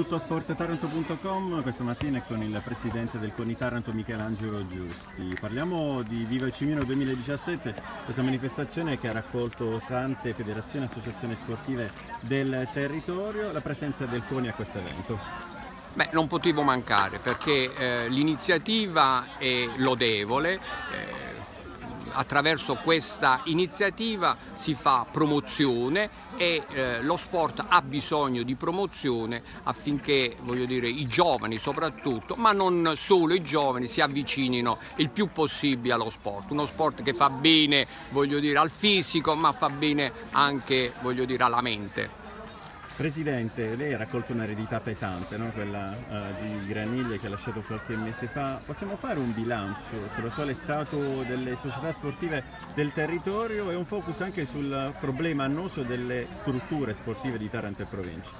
Tutto a sporttaranto.com questa mattina è con il presidente del CONI Taranto Michelangelo Giusti. Parliamo di Viva Cimino 2017, questa manifestazione che ha raccolto tante federazioni e associazioni sportive del territorio, la presenza del CONI a questo evento. Beh, non potevo mancare perché eh, l'iniziativa è lodevole. Eh, attraverso questa iniziativa si fa promozione e eh, lo sport ha bisogno di promozione affinché dire, i giovani soprattutto, ma non solo i giovani, si avvicinino il più possibile allo sport. Uno sport che fa bene dire, al fisico ma fa bene anche dire, alla mente. Presidente, lei ha raccolto un'eredità pesante, no? quella uh, di Graniglia che ha lasciato qualche mese fa. Possiamo fare un bilancio sull'attuale stato delle società sportive del territorio e un focus anche sul problema annoso delle strutture sportive di Taranto e provincia?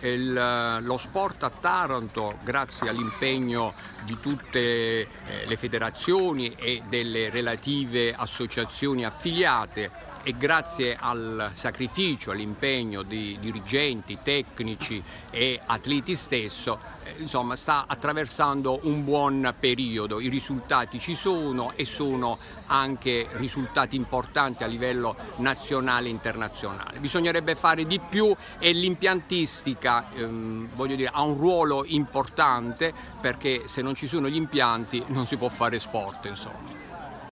Il, lo sport a Taranto, grazie all'impegno di tutte eh, le federazioni e delle relative associazioni affiliate, e grazie al sacrificio, all'impegno di dirigenti, tecnici e atleti stesso, eh, insomma, sta attraversando un buon periodo. I risultati ci sono e sono anche risultati importanti a livello nazionale e internazionale. Bisognerebbe fare di più e l'impiantistica ehm, dire, ha un ruolo importante perché se non ci sono gli impianti non si può fare sport. Insomma.